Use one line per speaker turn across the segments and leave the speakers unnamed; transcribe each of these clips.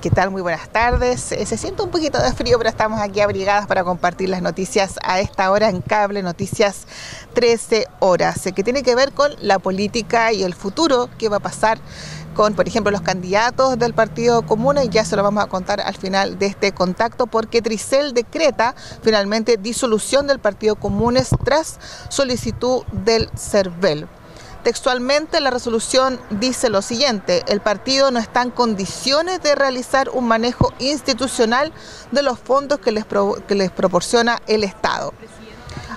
¿Qué tal? Muy buenas tardes. Eh, se siente un poquito de frío, pero estamos aquí abrigadas para compartir las noticias a esta hora en cable, noticias 13 horas, eh, que tiene que ver con la política y el futuro, qué va a pasar con, por ejemplo, los candidatos del Partido Común, y ya se lo vamos a contar al final de este contacto, porque Tricel decreta finalmente disolución del Partido Comunes tras solicitud del CERVEL. Textualmente la resolución dice lo siguiente, el partido no está en condiciones de realizar un manejo institucional de los fondos que les, que les proporciona el Estado.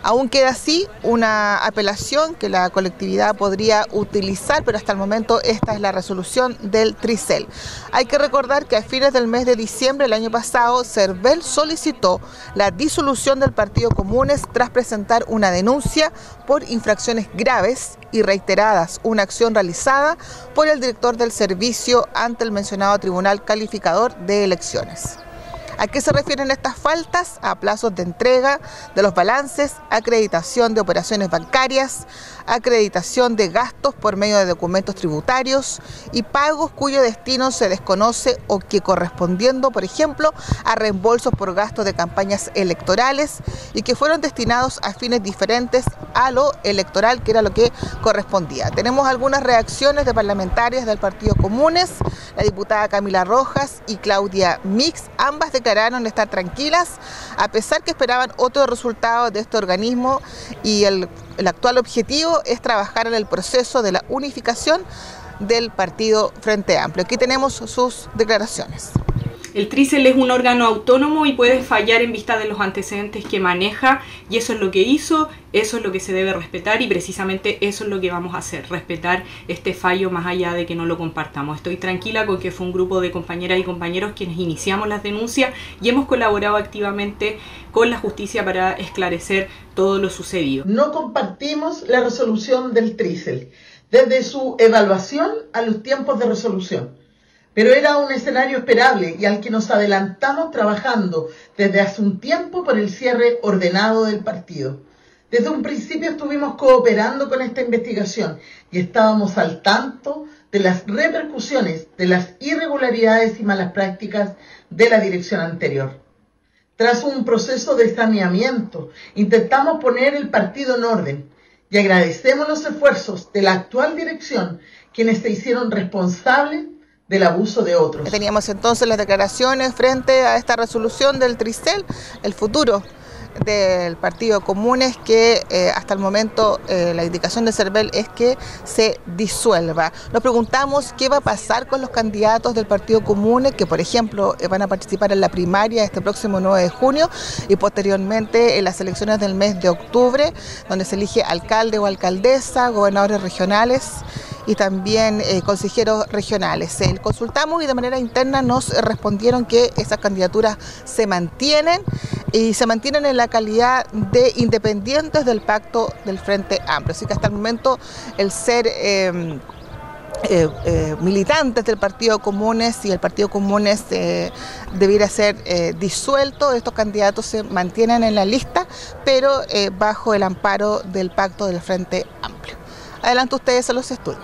Aún queda así una apelación que la colectividad podría utilizar, pero hasta el momento esta es la resolución del Tricel. Hay que recordar que a fines del mes de diciembre del año pasado, Cervel solicitó la disolución del Partido Comunes tras presentar una denuncia por infracciones graves y reiteradas, una acción realizada por el director del servicio ante el mencionado Tribunal Calificador de Elecciones. ¿A qué se refieren estas faltas? A plazos de entrega de los balances, acreditación de operaciones bancarias, acreditación de gastos por medio de documentos tributarios y pagos cuyo destino se desconoce o que correspondiendo, por ejemplo, a reembolsos por gastos de campañas electorales y que fueron destinados a fines diferentes a lo electoral, que era lo que correspondía. Tenemos algunas reacciones de parlamentarias del Partido Comunes, la diputada Camila Rojas y Claudia Mix, ambas declararon estar tranquilas, a pesar que esperaban otro resultado de este organismo y el el actual objetivo es trabajar en el proceso de la unificación del partido Frente Amplio. Aquí tenemos sus declaraciones.
El TRICEL es un órgano autónomo y puede fallar en vista de los antecedentes que maneja y eso es lo que hizo, eso es lo que se debe respetar y precisamente eso es lo que vamos a hacer, respetar este fallo más allá de que no lo compartamos. Estoy tranquila con que fue un grupo de compañeras y compañeros quienes iniciamos las denuncias y hemos colaborado activamente con la justicia para esclarecer todo lo sucedido.
No compartimos la resolución del TRICEL desde su evaluación a los tiempos de resolución pero era un escenario esperable y al que nos adelantamos trabajando desde hace un tiempo por el cierre ordenado del partido. Desde un principio estuvimos cooperando con esta investigación y estábamos al tanto de las repercusiones de las irregularidades y malas prácticas de la dirección anterior. Tras un proceso de saneamiento, intentamos poner el partido en orden y agradecemos los esfuerzos de la actual dirección, quienes se hicieron responsables del abuso de otros.
Teníamos entonces las declaraciones frente a esta resolución del Tricel, el futuro del Partido Común es que eh, hasta el momento eh, la indicación de CERVEL es que se disuelva. Nos preguntamos qué va a pasar con los candidatos del Partido Común que, por ejemplo, eh, van a participar en la primaria este próximo 9 de junio y posteriormente en las elecciones del mes de octubre, donde se elige alcalde o alcaldesa, gobernadores regionales y también consejeros regionales. consultamos y de manera interna nos respondieron que esas candidaturas se mantienen y se mantienen en la calidad de independientes del pacto del Frente Amplio. Así que hasta el momento el ser... Em, eh, eh, militantes del Partido Comunes y el Partido Comunes eh, debiera ser disuelto. Estos candidatos se mantienen en la lista, pero bajo el amparo del pacto del Frente Amplio. Adelante ustedes a los estudios.